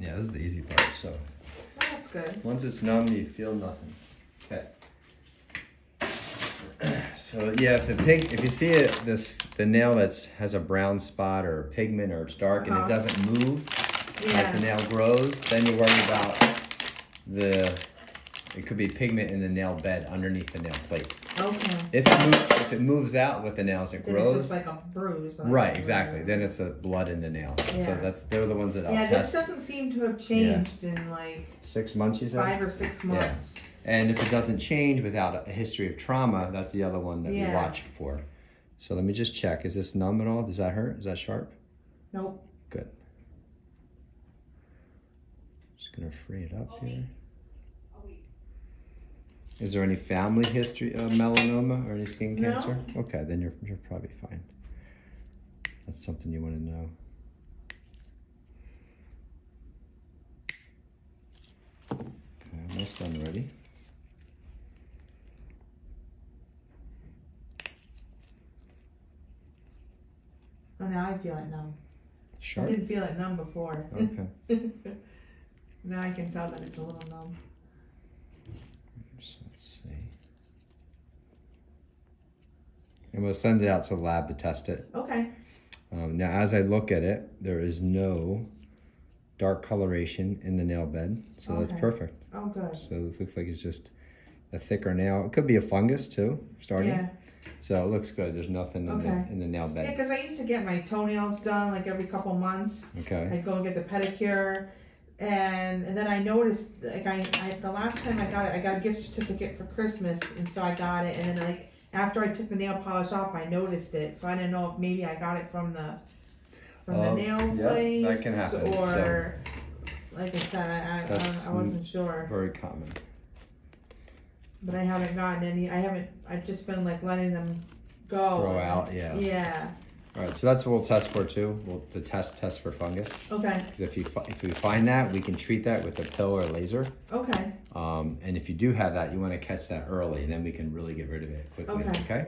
this is the easy part. So That's good. once it's numb, you feel nothing. Okay. So yeah, if the pig, if you see it, this the nail that's has a brown spot or pigment or it's dark and Uh-huh. it doesn't move as the nail grows, then you worry about the. It could be pigment in the nail bed underneath the nail plate. Okay. If it moves, if it moves out with the nails, as it Then it's just like a bruise. like- right, exactly. Then it's a blood in the nail. Yeah. So that's they're the ones that I'll Yeah, test. this doesn't seem to have changed in like Six months, you said. five or six months. Yeah. And if it doesn't change without a history of trauma, that's the other one that we watch for. So let me just check. Is this numb at all? Does that hurt? Is that sharp? Nope. Good. Just gonna free it up here. Is there any family history of melanoma or any skin No. cancer? Okay, then you're you're probably fine. That's something you want to know. Okay, almost done already. Oh, now I feel it numb. I didn't feel it numb before. Okay. now I can tell that it's a little numb. Let's see. And we'll send it out to the lab to test it. Okay. Um, now, as I look at it, there is no dark coloration in the nail bed, so Okay. that's perfect. Oh, good. So this looks like it's just a thicker nail. It could be a fungus too, starting. Yeah. So it looks good. There's nothing in, Okay. the, in the nail bed. Yeah, because I used to get my toenails done like every couple months. Okay. I'd go and get the pedicure, and and then I noticed like I, I the last time I got it, I got a gift certificate for Christmas, and so I got it, and then like after I took the nail polish off, I noticed it, so I didn't know if maybe I got it from the from the Um, nail yeah, place, that can happen, or like I said, I I, I wasn't sure, Very common. but I haven't gotten any. I haven't. I've just been like letting them go. throw out, yeah. Yeah. All right. So that's what we'll test for too. We'll the test test for fungus. Okay. Because if you if we find that, we can treat that with a pill or laser. Okay. Um, and if you do have that, you want to catch that early, and then we can really get rid of it quickly. Okay. okay?